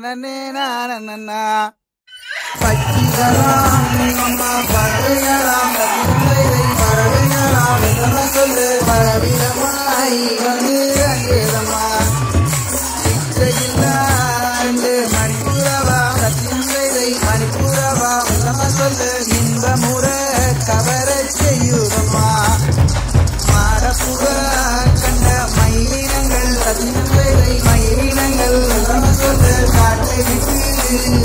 நனே நானண்ணா பச்சிதலாம் அம்மா பறவைகளாம் குதிரை பறவைகளாம் என்ன சொல்லு பறவிடமாய் you.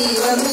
第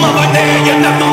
Mama, there you never